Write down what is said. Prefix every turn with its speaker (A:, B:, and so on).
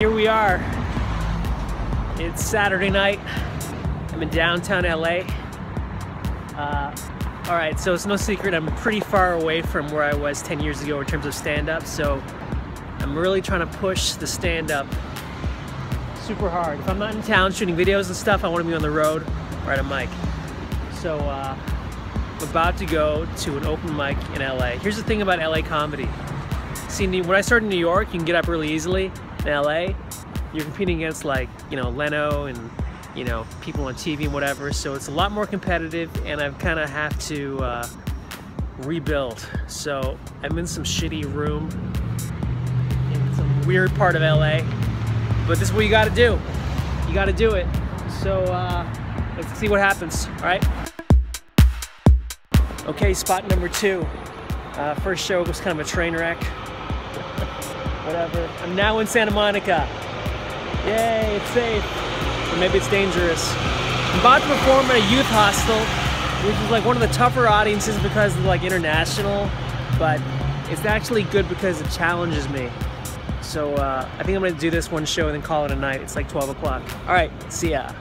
A: Here we are. It's Saturday night. I'm in downtown LA. Uh, all right, so it's no secret I'm pretty far away from where I was 10 years ago in terms of stand-up, so I'm really trying to push the stand-up super hard. If I'm not in town shooting videos and stuff, I want to be on the road or at a mic. So uh, I'm about to go to an open mic in LA. Here's the thing about LA comedy. See, when I started in New York, you can get up really easily. In LA, you're competing against like, you know, Leno and, you know, people on TV and whatever. So it's a lot more competitive and I've kind of have to uh, rebuild. So I'm in some shitty room in some weird part of LA. But this is what you gotta do. You gotta do it. So uh, let's see what happens, all right? Okay, spot number two. Uh, first show was kind of a train wreck. Whatever. I'm now in Santa Monica. Yay, it's safe. Or maybe it's dangerous. I'm about to perform at a youth hostel, which is like one of the tougher audiences because of like international, but it's actually good because it challenges me. So uh, I think I'm gonna do this one show and then call it a night. It's like 12 o'clock. All right, see ya.